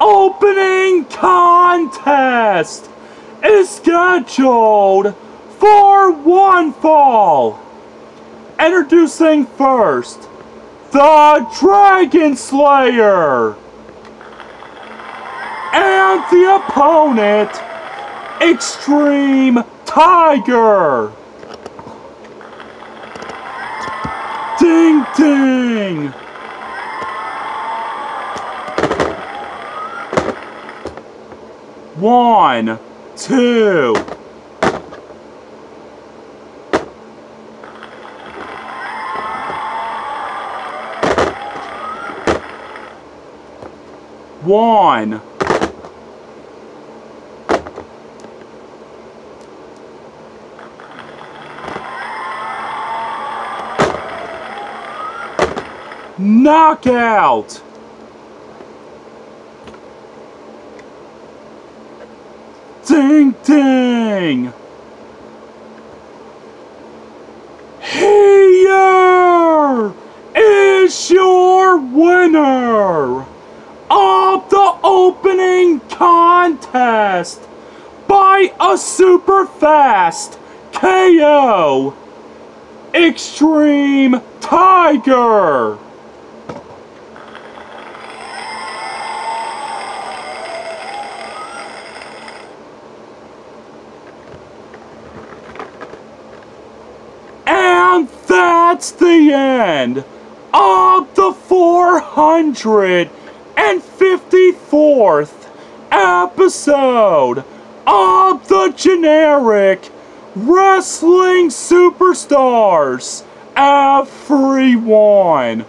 opening contest is scheduled for one fall. Introducing first, the Dragon Slayer. And the opponent, Extreme Tiger. Ding ding! One, two. One. Knockout! Ding ding! Here is your winner of the opening contest by a super fast KO Extreme Tiger! And that's the end of the 454th episode of the generic Wrestling Superstars. Everyone.